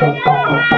Música